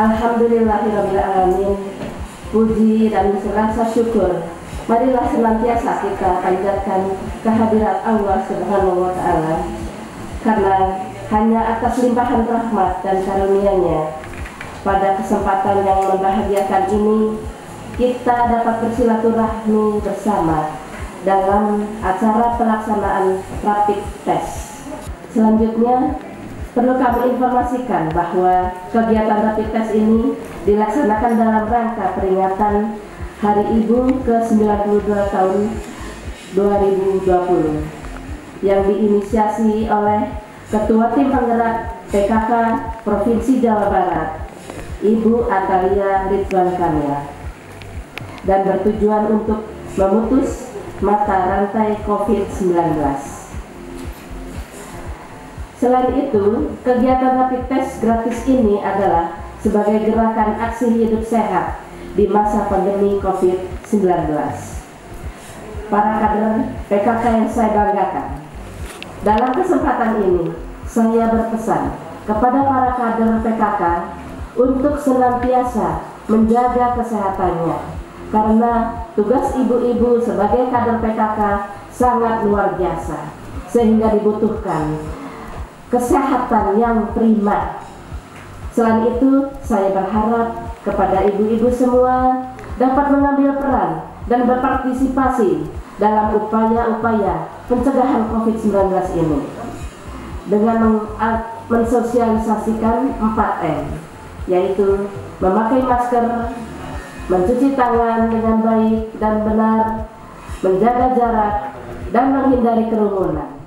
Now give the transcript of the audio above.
Alhamdulillahirrahmanirrahim Puji dan rasa syukur. Marilah senantiasa kita panjatkan kehadirat Allah Subhanahu wa Ta'ala, karena hanya atas limpahan rahmat dan karunia-Nya pada kesempatan yang membahagiakan ini kita dapat bersilaturahmi bersama dalam acara pelaksanaan rapid test. Selanjutnya, perlu kami informasikan bahwa kegiatan rapid test ini dilaksanakan dalam rangka peringatan Hari Ibu ke-92 tahun 2020 yang diinisiasi oleh Ketua Tim Penggerak PKK Provinsi Jawa Barat, Ibu Atalia Ridwan Kamil, dan bertujuan untuk memutus mata rantai COVID-19. Selain itu, kegiatan rapid test gratis ini adalah sebagai gerakan aksi hidup sehat di masa pandemi COVID-19 para kader PKK yang saya banggakan. Dalam kesempatan ini, saya berpesan kepada para kader PKK untuk senantiasa menjaga kesehatannya karena tugas ibu-ibu sebagai kader PKK sangat luar biasa sehingga dibutuhkan kesehatan yang prima. Selain itu, saya berharap kepada ibu-ibu semua dapat mengambil peran dan berpartisipasi dalam upaya-upaya pencegahan COVID-19 ini dengan mensosialisasikan 4M yaitu memakai masker, mencuci tangan dengan baik dan benar, menjaga jarak, dan menghindari kerumunan.